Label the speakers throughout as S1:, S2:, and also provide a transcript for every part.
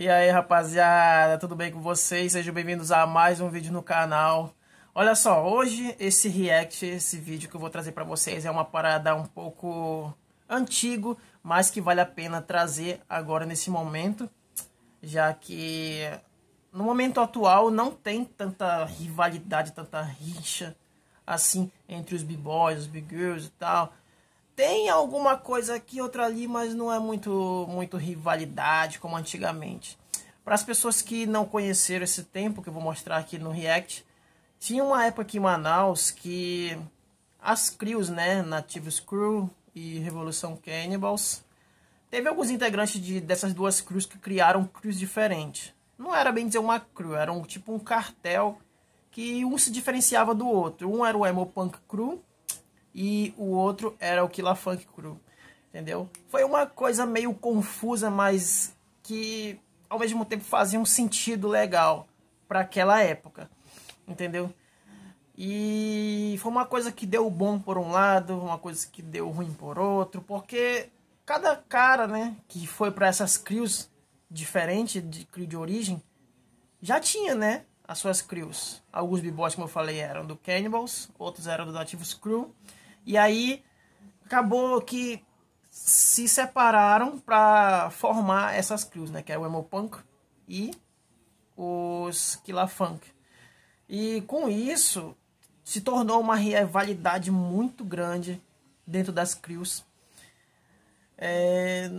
S1: E aí, rapaziada, tudo bem com vocês? Sejam bem-vindos a mais um vídeo no canal. Olha só, hoje esse react, esse vídeo que eu vou trazer para vocês é uma parada um pouco antigo, mas que vale a pena trazer agora nesse momento, já que no momento atual não tem tanta rivalidade, tanta rixa assim entre os b-boys, os b-girls e tal. Tem alguma coisa aqui, outra ali, mas não é muito, muito rivalidade como antigamente. Para as pessoas que não conheceram esse tempo, que eu vou mostrar aqui no React, tinha uma época aqui em Manaus que as crews, né, Nativos Crew e Revolução Cannibals, teve alguns integrantes de, dessas duas crews que criaram crews diferentes. Não era bem dizer uma crew, era um, tipo um cartel que um se diferenciava do outro. Um era o Emo Punk Crew e o outro era o Killa Funk Crew, entendeu? Foi uma coisa meio confusa, mas que ao mesmo tempo fazia um sentido legal para aquela época, entendeu? E foi uma coisa que deu bom por um lado, uma coisa que deu ruim por outro, porque cada cara, né, que foi para essas crews diferentes de crew de origem, já tinha, né, as suas crews. Alguns b-boys, como eu falei, eram do Cannibals, outros eram do Nativos Crew. E aí acabou que se separaram para formar essas crews, né? Que é o Emo Punk e os Killa Funk. E com isso se tornou uma rivalidade muito grande dentro das crews. É,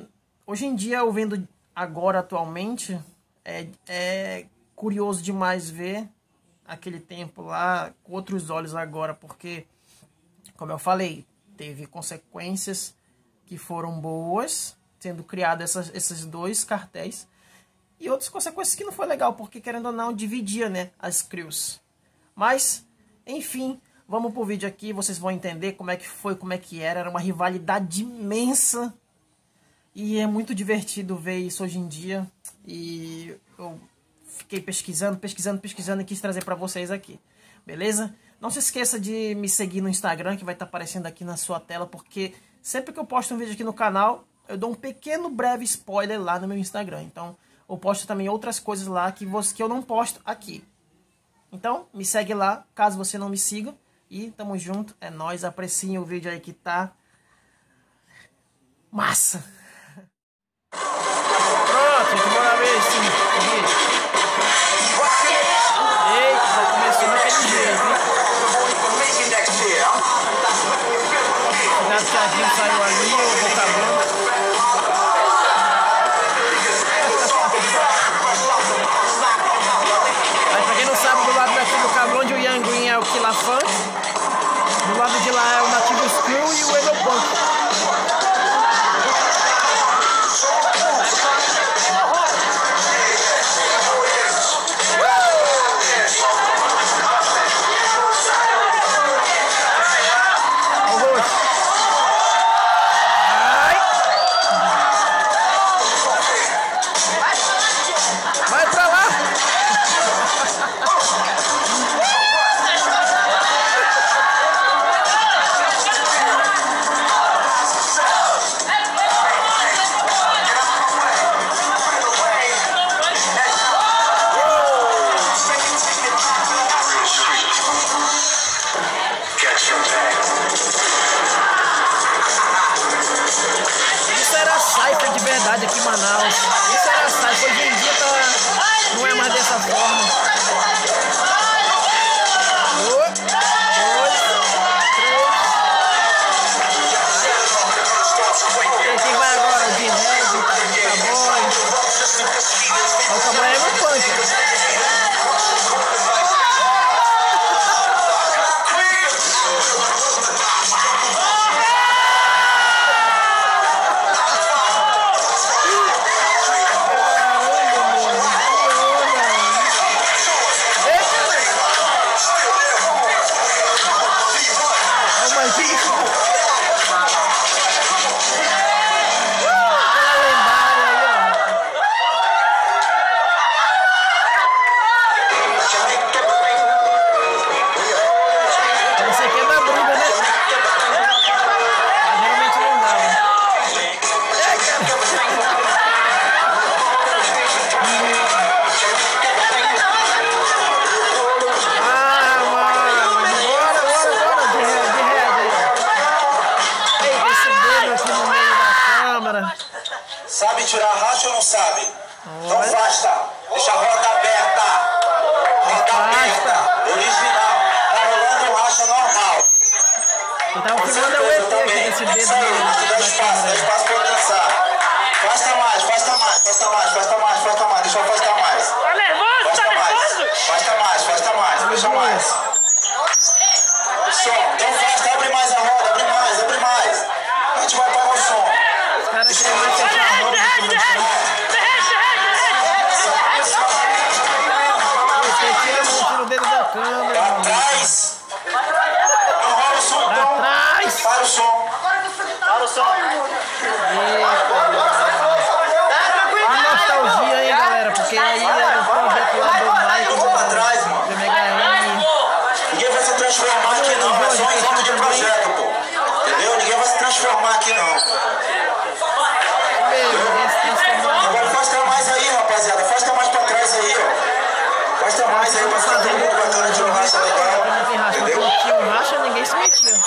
S1: hoje em dia, eu vendo agora atualmente, é, é curioso demais ver aquele tempo lá com outros olhos agora, porque, como eu falei, teve consequências que foram boas, sendo criados essas, esses dois cartéis, e outras consequências que não foi legal, porque querendo ou não, dividia né, as crews. Mas, enfim, vamos pro vídeo aqui, vocês vão entender como é que foi, como é que era, era uma rivalidade imensa, e é muito divertido ver isso hoje em dia, e eu fiquei pesquisando, pesquisando, pesquisando e quis trazer para vocês aqui. Beleza? Não se esqueça de me seguir no Instagram, que vai estar tá aparecendo aqui na sua tela, porque sempre que eu posto um vídeo aqui no canal, eu dou um pequeno breve spoiler lá no meu Instagram. Então, eu posto também outras coisas lá que, você, que eu não posto aqui. Então, me segue lá, caso você não me siga. E tamo junto, é nóis, apreciem o vídeo aí que tá massa! Manaus. Isso era Cypher. Hoje em dia não é mais dessa forma.
S2: Sabe tirar a racha ou não sabe? Então basta. Deixa a roda aberta. Roda aberta. Original. Tá rolando um racha normal.
S1: Eu tava filmando o ET aqui
S2: desse dá espaço, dá espaço pra dançar.
S1: Isso aí,
S2: passadinho, bacana de um racha. Entendeu? Um racha, ninguém
S1: se metia.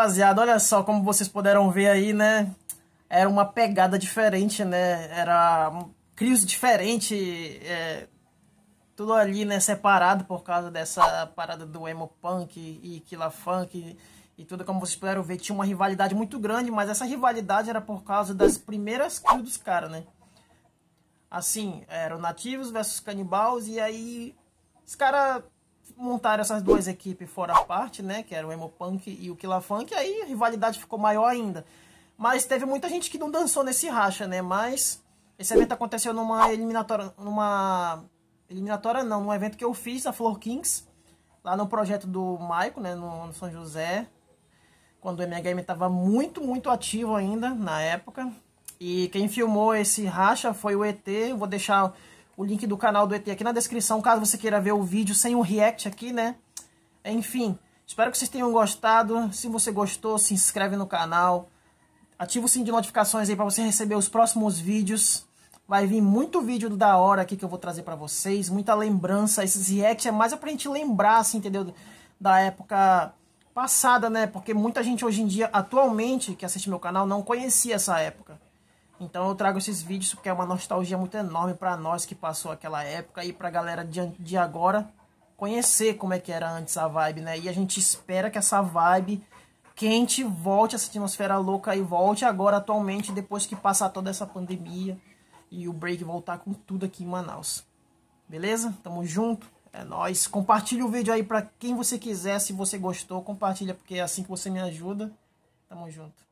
S1: Rapaziada, olha só como vocês puderam ver aí, né? Era uma pegada diferente, né? Era crios diferente, é, tudo ali, né? Separado por causa dessa parada do emo punk e killa funk e tudo. Como vocês puderam ver, tinha uma rivalidade muito grande, mas essa rivalidade era por causa das primeiras crios dos caras, né? Assim, eram nativos versus canibals e aí os caras montaram essas duas equipes fora a parte, né? Que era o Emo Punk e o Killa Funk, aí a rivalidade ficou maior ainda. Mas teve muita gente que não dançou nesse racha, né? Mas esse evento aconteceu numa eliminatória, numa eliminatória não, num evento que eu fiz, a Floor Kings, lá no projeto do Maico, né, no, no São José, quando o MHM estava muito, muito ativo ainda na época. E quem filmou esse racha foi o ET, eu vou deixar o link do canal do ET aqui na descrição, caso você queira ver o vídeo sem o react aqui, né? Enfim, espero que vocês tenham gostado. Se você gostou, se inscreve no canal. Ativa o sininho de notificações aí para você receber os próximos vídeos. Vai vir muito vídeo da hora aqui que eu vou trazer para vocês. Muita lembrança. Esses reacts é mais pra gente lembrar, assim, entendeu? Da época passada, né? Porque muita gente hoje em dia, atualmente, que assiste meu canal, não conhecia essa época. Então eu trago esses vídeos porque é uma nostalgia muito enorme para nós que passou aquela época e pra galera de, de agora conhecer como é que era antes a vibe, né? E a gente espera que essa vibe quente volte, essa atmosfera louca e volte agora atualmente, depois que passar toda essa pandemia e o break voltar com tudo aqui em Manaus. Beleza? Tamo junto. É nóis. Compartilha o vídeo aí pra quem você quiser, se você gostou, compartilha porque é assim que você me ajuda. Tamo junto.